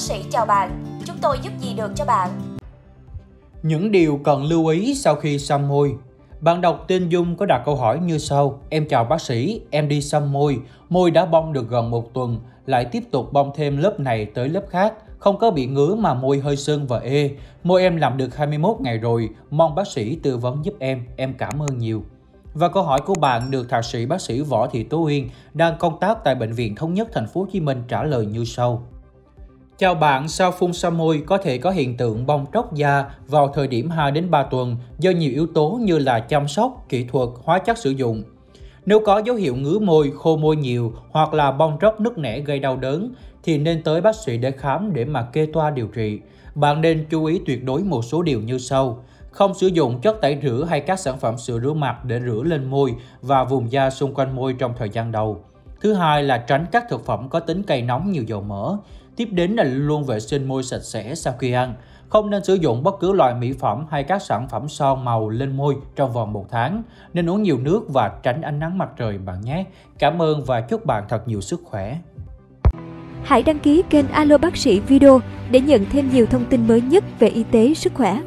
Bác sĩ chào bạn, chúng tôi giúp gì được cho bạn? Những điều cần lưu ý sau khi xăm môi bạn đọc tên Dung có đặt câu hỏi như sau. Em chào bác sĩ, em đi xăm môi. Môi đã bong được gần một tuần, lại tiếp tục bong thêm lớp này tới lớp khác. Không có bị ngứa mà môi hơi sưng và ê. Môi em làm được 21 ngày rồi, mong bác sĩ tư vấn giúp em. Em cảm ơn nhiều. Và câu hỏi của bạn được thạc sĩ bác sĩ Võ Thị Tố Uyên đang công tác tại bệnh viện Thống nhất thành phố Hồ Chí Minh trả lời như sau. Chào bạn, sau phun sa môi có thể có hiện tượng bong tróc da vào thời điểm 2 đến 3 tuần do nhiều yếu tố như là chăm sóc, kỹ thuật, hóa chất sử dụng. Nếu có dấu hiệu ngứa môi, khô môi nhiều hoặc là bong tróc nứt nẻ gây đau đớn thì nên tới bác sĩ để khám để mà kê toa điều trị. Bạn nên chú ý tuyệt đối một số điều như sau. Không sử dụng chất tẩy rửa hay các sản phẩm sữa rửa mặt để rửa lên môi và vùng da xung quanh môi trong thời gian đầu. Thứ hai là tránh các thực phẩm có tính cay nóng nhiều dầu mỡ. Tiếp đến là luôn vệ sinh môi sạch sẽ sau khi ăn. Không nên sử dụng bất cứ loại mỹ phẩm hay các sản phẩm son màu lên môi trong vòng một tháng. Nên uống nhiều nước và tránh ánh nắng mặt trời bạn nhé. Cảm ơn và chúc bạn thật nhiều sức khỏe. Hãy đăng ký kênh Alo Bác sĩ Video để nhận thêm nhiều thông tin mới nhất về y tế, sức khỏe